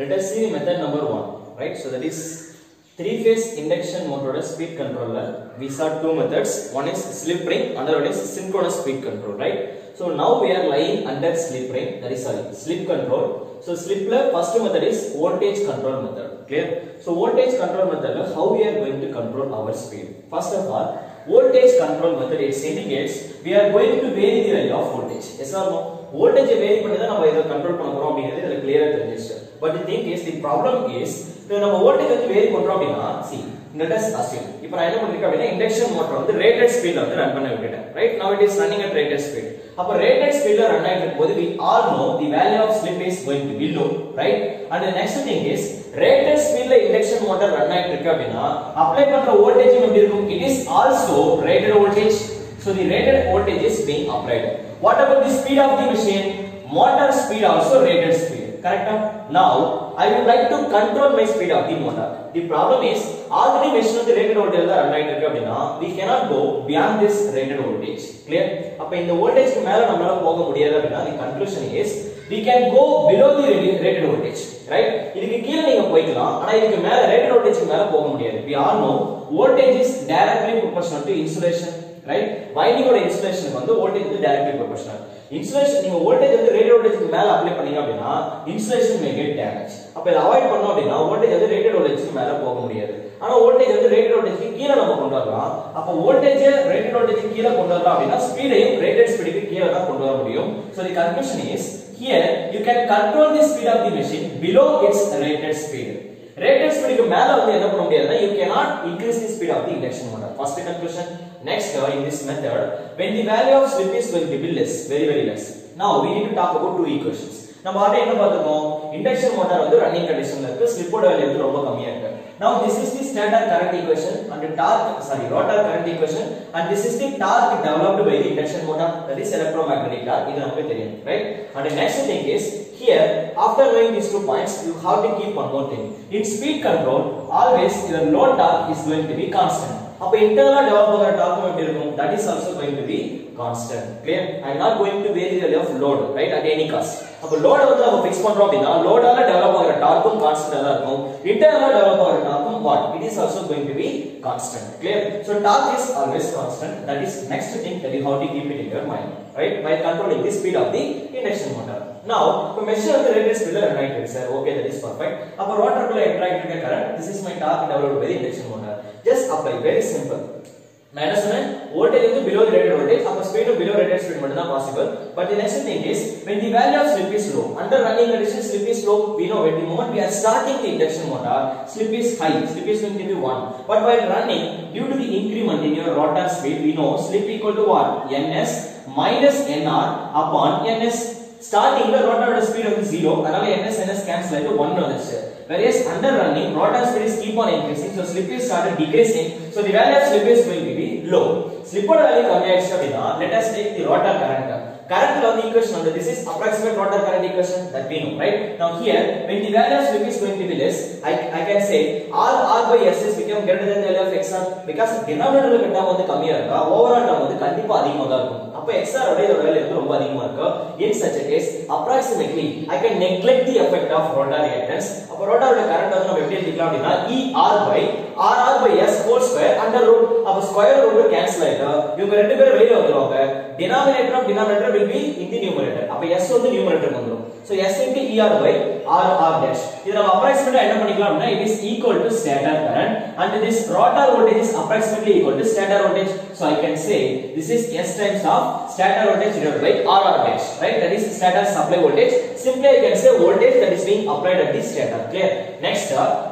let us see method number 1 right so that is three phase induction motor speed controller we saw two methods one is slip ring another one is synchronous speed control right so now we are lying under slip ring that is sorry slip control so slip la first method is voltage control method clear so voltage control method la how we are going to control our speed first of all voltage control method it indicates we are going to vary the value of voltage yes or no voltage vary பண்ணி தான் நம்ம இத control பண்ண போறோம் அப்படிங்கிறது இதுல கிளியரா தெரிஞ்சிருச்சு but the thing is the problem is நம்ம வோல்டேஜ் வந்து வேரி பண்றோம் அப்படின்னா சி லெட் அஸ் அசியூம் இப்போ நான் என்ன பண்ணிருக்கேன் அப்படின்னா இண்டக்ஷன் மோட்டார் வந்து ரேட்டட் ஸ்பீட்ல வந்து ரன் பண்ண விட்டுட்டேன் right now it is running at rated speed அப்ப ரேட்டட் ஸ்பீட்ல ரன் ஆயிட்டு இருக்கும்போது we all know the value of slip is going to be low right and the next thing rated ஸ்பீட்ல இண்டக்ஷன் மோட்டர் ரன் ஆயிட்டு இருக்கு அப்படின்னா apply பண்ற voltage எப்படி இருக்கும் it is also rated voltage so the rated voltage is being applied what about the speed of the machine motor speed also rated speed correct now i would like to control my speed of the motor the problem is already machine the rated voltage தான் run ஆயிட்டு இருக்கு அப்படின்னா we cannot go beyond this rated voltage clear அப்ப இந்த வோல்டேஜ்க்கு மேல நம்மளால போக முடியாது அப்படின்னா the conclusion is we can go below the rated voltage right இதுக்கு கீழ நீங்க போய்க்கலாம் ஆனா இதுக்கு மேல rated voltage voltageக்கு மேல போக முடியாது we all know voltage is directly proportional to insulation right வைண்டிங்கோட இன்சுலேஷனுக்கு வந்து வோல்டேஜ் வந்து டைரக்ட்லி ப்ரொபோஷனல் இன்சுலேஷன் நீங்க வோல்டேஜ் வந்து ரேட்டட் வோல்டேஜ்க்கு மேல அப்ளை பண்ணீங்க அப்படின்னா இன்சுலேஷன் மே கெட் டேமேஜ் அப்ப இத அவாய்ட் பண்ணோம் அப்படின்னா வோல்டேஜ் வந்து ரேட்டட் வோல்டேஜ்க்கு மேல போக முடியாது. ஆனா வோல்டேஜ் வந்து ரேட்டட் வோல்டேஜ்க்கு கீழே நம்ம கொண்டு வரலாம். அப்ப வோல்டேஜ் ரேட்டட் வோல்டேஜ்க்கு கீழே கொண்டு வரலாம் அப்படின்னா ஸ்பீடையும் ரேட்டட் ஸ்பீடுக்கு கீழே தான் கொண்டு வர முடியும். So the conclusion is here you can control the speed of the machine below its rated speed. Rated speed மேல வந்து என்ன பண்ண முடியாதுன்னா you cannot increase the speed of the induction motor first conclusion next uh, in this method when the value of slip is going to be less very very less now we need to talk about two equations நம்ம already என்ன பார்த்திருக்கோம் induction motor வந்து running கண்டிஷன்ல இருக்கு ஸ்லிப்போட value வந்து ரொம்ப கம்மியா இருக்கு now this is the stator current equation and the torque sorry rotor current equation and this is the torque developed by the induction motor that is electromagnetic torque இது நமக்கு தெரியும் right and the next thing is here after knowing these two points you have to keep one more thing. In speed control always your load torque is going to be constant. அப்ப இன்டர்னலா develop ஆகிற டார்க்கும் எப்படி இருக்கும் that is also going to be constant clear I not going to vary value of load right at any cost அப்ப லோட வந்து நம்ம fix பண்றோம் அப்படின்னா லோடால டெவலப் ஆகிற டார்க்கும் கான்ஸ்டன்டா தான் இருக்கும். இன்டர்னலா டெவலப் ஆகிற டார்க்கும் what it is also going to be constant clear so torque is always constant that is next thing that you have to keep it in your mind right by controlling the speed of the induction motor. now இப்போ machine வந்து rated speed ல run ஆயிட்டு இருக்கு sir okay that is perfect அப்ப ரோட்டருக்குள்ள enter ஆயிட்டு இருக்க current this is my torque developed by induction motor just apply very simple நான் என்ன சொன்னேன் வோல்டேஜ் வந்து below the rated voltage அப்ப ஸ்பீடும் below rated speed மட்டும் தான் possible but the next thing is when the value of slip is low under running conditions slip is low we know when the moment we are starting the induction motor slip is high slip is going to be 1 but while running due to the increment in your rotor speed we know slip equal to what ns minus nr upon ns ஸ்டார்டிங்ல ரோட்டரோட speed வந்து 0 அதனால ns ns cancel ஆயிட்டு 1 வந்துச்சு whereas under running rotor speed is keep on increasing so slip is started decreasing so the value of slip is going to be low slip ஓட value கம்மி ஆயிடுச்சு அப்படினா let us take the rotor current Current law the equation under this is approximate rotor current equation that we know right now here when the value of slip is going to be less i i can say r r by s is become greater than the value of xr because denominator ல term வந்து கம்மியா இருக்கா overall term வந்து கண்டிப்பா அதிகமா தான் இருக்கும் அப்ப xr உடைய இதோட வேல்யூ வந்து ரொம்ப அதிகமா இருக்கு in such a case approximately i can neglect the effect of rotor reactance அப்ப rotor உடைய current வந்து நம்ம எப்படி எழுதிக்கலாம் அப்படினா er by rr by s whole square under root அப்ப square root cancel ஆயிடும் இவங்க ரெண்டு பேரும் வெளியில வந்துருவாங்க denominator of denominator will be in the numerator அப்ப s வந்து numerator வந்துரும் so SAP into er by rr dash இது நம்ம அப்ராக்ஸிமேட்டா என்ன பண்ணிக்கலாம் அப்படினா it is equal to stator current and this rotor voltage is approximately equal to stator voltage so i can say this is s times of stator voltage divided by rr dash right that is stator supply voltage simply i can say voltage that is being applied at the stator clear next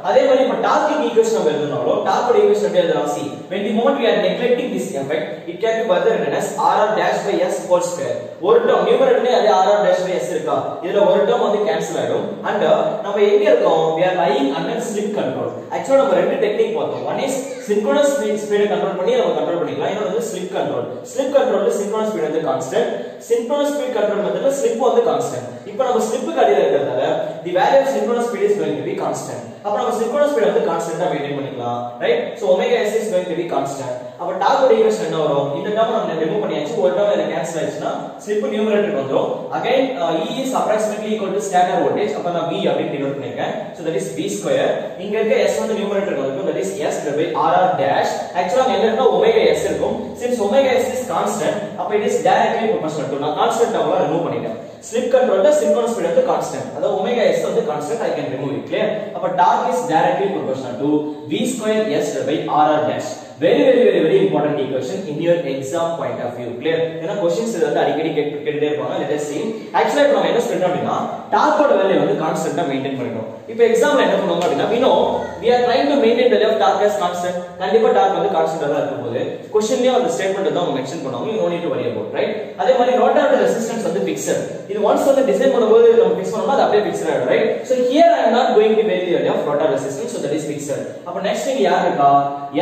அதே மாதிரி இப்ப torque equation நம்ம எழுதனாலும் torque equation எப்படி எழுதலாம் see when the moment we are neglecting this effect it can be further written as rr dash by s whole square ஒரு term நியூமரேட்டர்ல அதே rr dash by s இருக்கா இதுல ஒரு டேர்ம் வந்து கேன்சல் ஆயிடும் and நம்ம எங்க இருக்கோம் we are lying under slip control ஆக்சுவலா நம்ம ரெண்டு டெக்னிக் பார்த்தோம் one is synchronous speed ஸ்பீட கண்ட்ரோல் பண்ணி நம்ம கண்ட்ரோல் பண்ணிக்கலாம் இன்னொரு வந்து slip control slip control synchronous speed வந்து கான்ஸ்டன்ட் synchronous speed control மெத்தட்ல ஸ்லிப் வந்து கான்ஸ்டன்ட் இப்போ நம்ம ஸ்லிப்புக்கு அடியில இருக்கிறதால the value of synchronous speed is going to be constant அப்ப நம்ம synchronous வந்து கான்ஸ்டன்ட்டா மெயின்டைன் பண்ணிக்கலாம் right so omega S is going to be constant அப்ப டார்கோட ஈக்குவேஷன் என்ன வரும்? இந்த டேர்ம் நம்ம ரிமூவ் பண்ணியாச்சு. ஒரு டேர்ம் இதுல கேன்சல் ஆயிடுச்சுனா ஸ்லிப் நியூமரேட்டருக்கு வந்துரும். Again uh, e is approximately equal to scatter voltage அப்ப நான் v அப்படி டினோட் பண்ணிருக்கேன் so that is v square இங்க இருக்க s வந்து நியூமரேட்டருக்கு வந்துரும். That is s divided by rr dash. ஆக்சுவலா அங்க என்ன ஒமேகா s இருக்கும். Since omega s is constant அப்ப it is directly proportional to நான் கான்ஸ்டன்ட் டேர்ம்ல ரிமூவ் பண்ணிட்டேன். ஸ்லிப் கண்ட்ரோல்ல சின்க்ரோனஸ் ஸ்பீட் வந்து கான்ஸ்டன்ட் அதாவது ஒமேகா s வந்து constant I can remove it clear அப்ப torque is directly proportional to v square s divided by rr dash. Very very very very important equation in your exam point of view. Clear? ஏன்னா questions இது வந்து அடிக்கடி gate கேட்டுட்டே இருப்பாங்க. Let us ஆக்சுவலா இப்போ நம்ம என்ன சொல்றோம் அப்படின்னா டார்கோட வேலையை வந்து கான்ஸ்டன்ட்டா மெயின்டைன் பண்ணிட்டோம் இப்போ எக்ஸாம்ல என்ன பண்ணுவோம் அப்படின்னா we know we are trying to maintain the value of torque as constant. கண்டிப்பா டார்க் வந்து கான்ஸ்டன்ட்டா தான் இருக்கும் போது क्वेश्चன்லயே அந்த ஸ்டேட்மென்ட் தான் அவங்க மென்ஷன் பண்ணுவாங்க. You no need to worry about அதே மாதிரி not out ரெசிஸ்டன்ஸ் வந்து பிக்சர் இது ஒன்ஸ் வந்து டிசைன் பண்ணும்போது நம்ம ஃபிக்ஸ் பண்ணோம்னா அது அப்படியே பிக்சர் ஆகிடும் right so here I not going to vary the value of resistance so that is fixed அப்ப நெக்ஸ்ட் திங் யார் இருக்கா?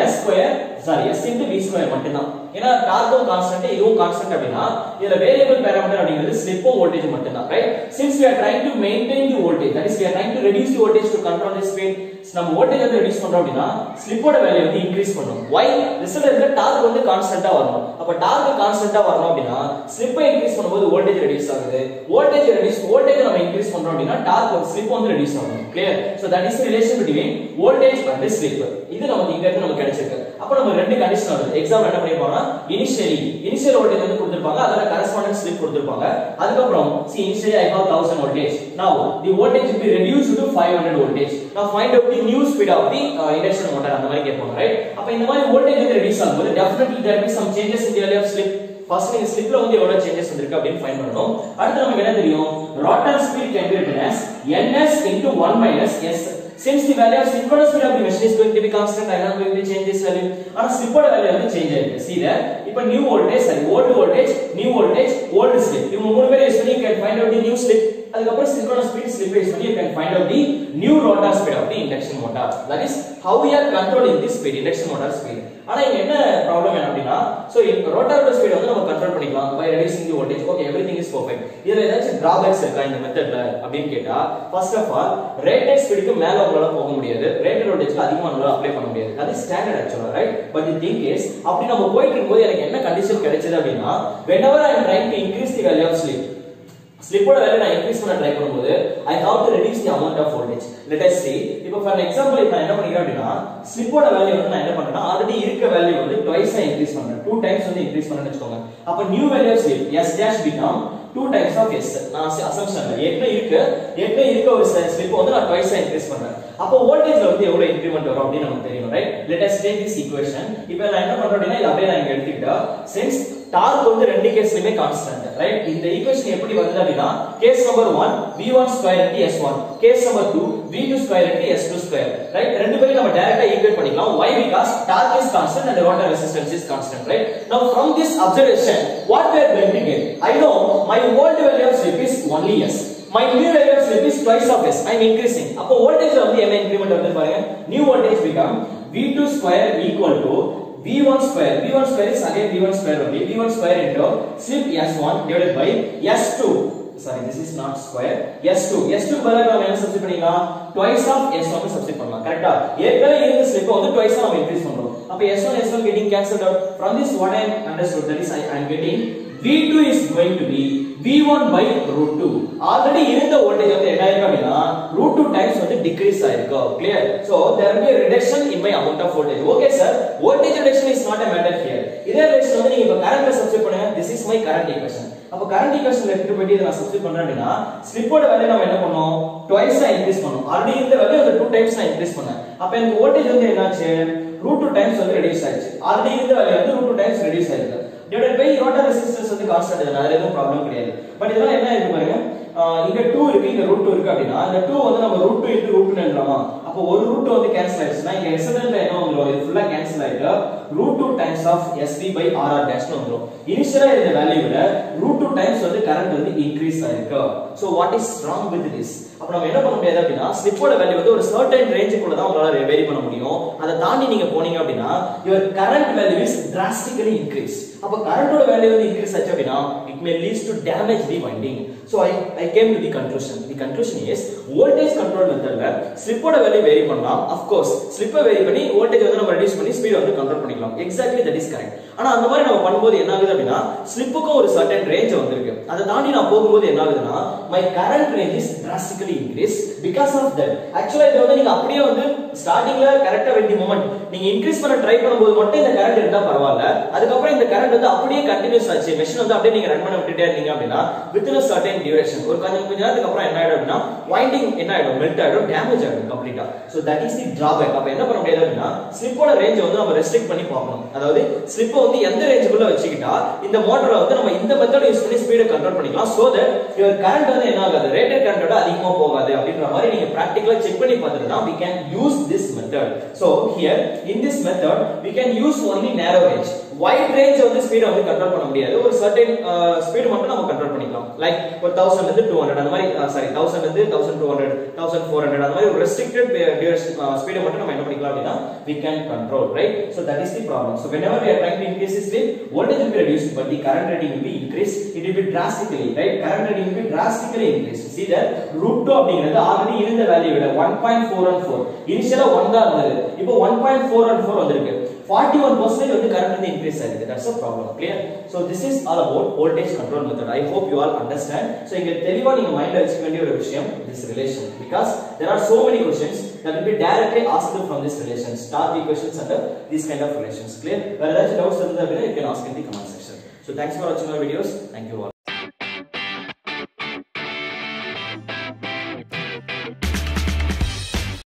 S square sorry s into v square மட்டும்தான். ஏன்னா டார்க்கும் கான்ஸ்டன்ட் இதுவும் கான்ஸ்டன்ட் அப்படின்னா இதுல வேரியபிள் பாராமீட்டர் அப்படிங்கிறது ஸ்லிப்பும் வோல்டேஜ் மட்டும்தான் right since we are trying to maintain the voltage that is we are trying to reduce the voltage to control the speed நம்ம voltage வந்து ரெடியூஸ் பண்றோம் அப்படின்னா ஸ்லிப்போட வேல்யூ வந்து இன்க்ரீஸ் பண்ணும். Why? ரிசல்ட்ல டார்க் வந்து கான்ஸ்டன்ட்டா வரணும். அப்ப டார்க் கான்ஸ்டன்ட்டா வரணும் அப்படின்னா ஸ்லிப்பை இன்க்ரீஸ் பண்ணும்போது வோல்டேஜ் ரெடியூஸ் ஆகுது. வோல்டேஜ் ரெடியூஸ் வோல்டேஜ் நம்ம இன்க்ரீஸ் பண்றோம் அப்படின்னா டார்க் வந்து ஸ்லிப் வந்து ரெடியூஸ் ஆகும். Clear so that is relation between voltage and slip இது நமக்கு இங்க இருந்து நமக்கு கிடைச்சிருக்கு. அப்போ நம்ம ரெண்டு கண்டிஷன் வருது எக்ஸாம் என்ன பண்ணிருப்பாங்க இனிஷியலி இனிஷியல் வோல்டேஜ் வந்து கொடுத்திருப்பாங்க அதல கரஸ்பாண்டன்ஸ் ஸ்லிப் கொடுத்திருப்பாங்க அதுக்கப்புறம் see initially I have 1000 voltage now the voltage be reduce to 500 voltage நான் find out the new speed of the induction motor அந்த மாதிரி கேட்பாங்க ரைட் அப்ப இந்த மாதிரி வோல்டேஜ் வந்து ரெடியூஸ் ஆகும்போது definitely there be some changes in the value of slip first நீங்க ஸ்லிப்ல வந்து எவ்வளவு சேஞ்சஸ் வந்திருக்கு அப்படின்னு ஃபைண்ட் பண்ணணும் அடுத்து நமக்கு என்ன தெரியும் rotor speed can be written as ns into 1 minus S since the value of synchronous speed of the machine is going to be constant i to change this value ஆனா ஸ்லிப்போட value வந்து change ஆயிருக்கு. See there இப்போ new voltage sorry old voltage new voltage old slip இவங்க மூணு பேரும் use பண்ணி get find out out the new அதுக்கப்புறம் synchronous speed slip யூஸ் பண்ணி you can find out the new rotor speed of the induction motor. That is how we are controlling the speed induction motor speed. ஆனா இங்க என்ன problem என்ன அப்படின்னா so ரோட்டாரோட speed வந்து நம்ம control பண்ணிக்கலாம். By reducing the voltage okay everything is perfect இதுல ஏதாச்சும் டிராபேக்ஸ் இருக்கா இந்த மெத்தட்ல அப்படின்னு கேட்டா ஃபர்ஸ்ட் ஆஃப் ஆல் ரேட்டட் ஸ்பீடுக்கு மேல உங்களால போக முடியாது. ரேட்டட் வோல்டேஜ்க்கு அதிகமா உங்களால அப்ளை பண்ண முடியாது. அது ஸ்டாண்டர்ட் ஆக்சுவலா right but the thing is அப்படி நம்ம போயிட்டு இருக்கும்போது எனக்கு என்ன கண்டிஷன் கிடைச்சது அப்படின்னா whenever i am trying to increase the value of sleep ஸ்லிப்போட வேல்யூ நான் இன்க்ரீஸ் பண்ண ட்ரை பண்ணும்போது I have to reduce the amount of voltage let us see இப்போ ஃபார் எக்ஸாம்பிள் இப்போ நான் என்ன பண்ணிக்கிறேன் அப்படின்னா ஸ்லிப்போட வேல்யூ வந்து நான் என்ன பண்றேன்னா ஆல்ரெடி இருக்க வேல்யூ வந்து ட்வைஸ் இன்க்ரீஸ் பண்றேன். டூ டைம்ஸ் வந்து இன்க்ரீஸ் பண்ணேன்னு வச்சுக்கோங்க. அப்போ new value of slip S dash become two times of S நான் அசம்ஷன் ஏற்கனவே இருக்கு. ஏற்கனவே இருக்க ஒரு ஸ்லிப் வந்து நான் ட்வைஸ் இன்க்ரீஸ் பண்றேன். அப்போ வோல்டேஜ்ல வந்து எவ்வளவு இன்க்ரிமெண்ட் வரும் அப்படின்னு நமக்கு தெரியும் right let us take this equation இப்போ நான் என்ன பண்றேன் அப்படின்னா இது அப்படியே நான் இங்க எடுத்துக்கிட்டா சின்ஸ் டார்க் வந்து ரெண்டு கேஸ்லயுமே கான்ஸ்டன்ட் ரைட் இந்த ஈக்குவேஷன் எப்படி வருது அப்படின்னா case number 1 v1 square into s1 case number 2 v2 square into s2 square right ரெண்டு பேரும் நம்ம டைரக்டா ஈக்குவேட் பண்ணிக்கலாம் why because torque is constant and the rotor resistance is constant right now from this observation what we are going to get i know my old value of slip is only s my new value of slip is twice of s i am increasing அப்போ வோல்டேஜ்ல வந்து என்ன increment வருது பாருங்க new voltage become v2 square equal to v1 square v1 square is again v1 square only v1 square into slip s1 divided by s2 sorry this is not square s2 s2 பதிலா நம்ம என்ன substitute பண்ணிக்கலாம் twice of s1 க்கு substitute பண்ணலாம் கரெக்ட்டா ஏற்கனவே இருந்த slip வந்து twice நம்ம இன்க்ரீஸ் பண்றோம் அப்ப s1 s1 getting cancelled out. From this what i am understood that is i am getting v2 is going to be v1 by root 2 Already இருந்த voltage வந்து என்ன ஆயிருக்கு அப்படின்னா root 2 times வந்து decrease ஆயிருக்கு. Clear? So there will be a reduction in my amount of voltage. Okay sir. Voltage reduction is not a matter here. இதே relation வந்து நீங்க இப்ப கரண்ட்ல சப்ஸ்டிட் பண்ணுங்க. This is my current equation. அப்ப current ஈக்குவேஷன்ல எடுத்துட்டு போயிட்டு இதை நான் சப்ஸ்டிட் பண்றேன் அப்படின்னா ஸ்லிப்போட வேல்யூ நம்ம என்ன பண்ணோம்? ட்வைஸ் தான் இன்க்ரீஸ் பண்ணோம். ஆல்ரெடி இந்த வேல்யூ அந்த டூ டைம்ஸ் நான் இன்க்ரீஸ் பண்ணேன். அப்ப எனக்கு வோல்டேஜ் வந்து என்னாச்சு? ரூட் டூ டைம்ஸ் வந்து ரெடியூஸ் ஆயிடுச்சு. ஆல்ரெடி இருந்த வேல்யூ வந்து ரூட் டூ டைம்ஸ் ரெடியூஸ் ஆயிருக்கு. டிவைடட் பை ரோட்டர் ரெசிஸ்டன்ஸ் வந்து கான்ஸ்டன்ட் இதுல அதுல எதுவும் ப்ராப்ளம் கிடையாது. பட் இதெல்லாம் என்ன இருக்கு பாருங்க? இங்க 2 இருக்கு இங்க ரூட் 2 இருக்கு அப்படின்னா இந்த 2 வந்து நம்ம ரூட் 2 இன்டு ரூட் 2 எழுதலாமா? அப்போ ஒரு ரூட் வந்து கேன்சல் ஆயிடுச்சுனா இங்க ரிசல்ட்ல என்ன வந்துரும்? இது ஃபுல்லா கேன்சல் ஆயிட்டு root 2 times of sv by rr dash வந்துரும். இனிஷியலா இருந்த வேல்யூல விட ரூட் 2 டைம்ஸ் வந்து கரண்ட் வந்து இன்க்ரீஸ் ஆயிருக்கு. So what is wrong with this அப்ப நம்ம என்ன பண்ண முடியாது அப்படின்னா ஸ்லிப்போட வேல்யூ வந்து ஒரு சர்டன் ரேஞ்சுக்குள்ள தான் உங்களால வேரி பண்ண முடியும். அதை தாண்டி நீங்க போனீங்க அப்படின்னா your current value is drastically increase அப்ப கரண்டோட வேல்யூ வந்து இன்க்ரீஸ் ஆச்சு அப்படின்னா it may leads to damage the winding so I I came to the conclusion the conclusion is voltage control மெத்தட்ல ஸ்லிப்போட வேல்யூ வேரி பண்ணலாம். ஆஃப் ஸ்லிப்பை வேரி பண்ணி வோல்டேஜ் வந்து நம்ம ரெடியூஸ் பண்ணி ஸ்பீட் வந்து கண்ட்ரோல் பண்ணிக்கலாம். எக்ஸாக்ட்லி தட் இஸ் கரெக்ட் ஆனா அந்த மாதிரி நம்ம பண்ணும்போது என்ன ஆகுது அப்படின்னா ஸ்லிப்புக்கும் ஒரு சர்டன் ரேஞ்ச் வந்திருக்கு. அதை தாண்டி நான் போகும்போது என்ன ஆகுதுன்னா my current range is drastically increase because of that ஆக்சுவலா இது வந்து நீங்க அப்படியே வந்து ஸ்டார்டிங்ல கரெக்டா வெட்டி மூமெண்ட் நீங்க இன்க்ரீஸ் பண்ண ட்ரை பண்ணும்போது மட்டும் இந்த கரண்ட் இருந்தா பரவாயில்ல. அதுக்கப்புறம் இந்த கரண்ட் வந்து அப்படியே கண்டினியூஸ் ஆச்சு. மெஷின் வந்து அப்படியே நீங்க ரன் பண்ண விட்டுட்டே இருந்தீங்க அப்படின்னா வித்தின் சர்டன் டைம் டியூரேஷன் ஒரு கொஞ்சம் கொஞ்ச நேரத்துக்கு அப்புறம் என்ன ஆயிடும் அப்படின்னா வைண்டிங் என்ன ஆயிடும்? மெல்ட் ஆயிடும் டேமேஜ் ஆயிடும் கம்ப்ளீட்டா so that is the drawback அப்ப என்ன பண்ண முடியாது அப்படின்னா ஸ்லிப்போட ரேஞ்ச் வந்து நம்ம ரெஸ்ட்ரிக்ட் பண்ணி பார்க்கணும். அதாவது ஸ்லிப்பை வந்து எந்த ரேஞ்சுக்குள்ள வச்சுக்கிட்டா இந்த மோட்டரை வந்து நம்ம இந்த மெத்தட் யூஸ் பண்ணி ஸ்பீடை கண்ட்ரோல் பண்ணிக்கலாம். சோ தட் யுவர் கரண்ட் வந்து என்ன ஆகாது? ரேட்டட் கரண்டோட அதிகமா போகாது அப்படின்ற மாதிரி நீங்க பிராக்டிகலா செக் பண்ணி பார்த்துட்டு தான் can use this this method. Here in this method we can use only only range wide range வந்து ஸ்பீடை வந்து கண்ட்ரோல் பண்ண முடியாது ஒரு சர்டன் ஸ்பீடு மட்டும் நம்ம கண்ட்ரோல் பண்ணிக்கலாம் லைக் ஒரு தௌசண்ட் இருந்து டூ ஹண்ட்ரட் அந்த மாதிரி சாரி தௌசண்ட் இருந்து thousand two hundred thousand four hundred அந்த மாதிரி ஒரு ரெஸ்ட்ரிக்டட் ஸ்பீடை மட்டும் நம்ம என்ன பண்ணிக்கலாம் அப்படின்னா we can control right so that is the problem so whenever we trying to increase is speed voltage will be reduced but the current rating will be increased it will be drastically right current rating will be drastically increased see that root 2 அப்படிங்கிறது already இருந்த value விட 1.414 இனிஷியலா 1 தான் இருந்தது இப்போ 1.414 வந்திருக்கு 41% வந்து current வந்து increase ஆயிருக்கு that's a problem clear so this is all about voltage control method i hope you all understand so இங்க தெளிவா நீங்க மைண்ட்ல வச்சுக்க வேண்டிய ஒரு விஷயம் this relation because there are so many questions that will be directly asked from this relation star equations under these kind of relations clear வேற ஏதாச்சும் doubts இருந்தா அப்படின்னா you can ask in the comment section so thanks for watching our videos thank you all